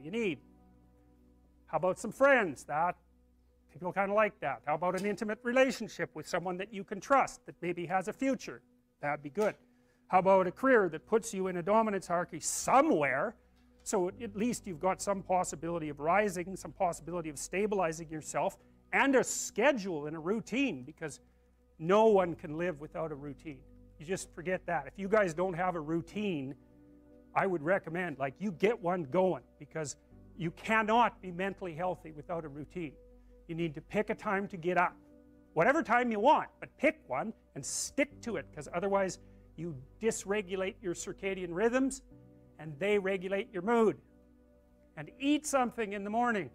do you need? How about some friends? That people kind of like that. How about an intimate relationship with someone that you can trust that maybe has a future? That'd be good. How about a career that puts you in a dominance hierarchy somewhere so at least you've got some possibility of rising, some possibility of stabilizing yourself, and a schedule and a routine because no one can live without a routine. You just forget that. If you guys don't have a routine, I would recommend like you get one going because you cannot be mentally healthy without a routine. You need to pick a time to get up. Whatever time you want, but pick one and stick to it because otherwise you dysregulate your circadian rhythms and they regulate your mood. And eat something in the morning.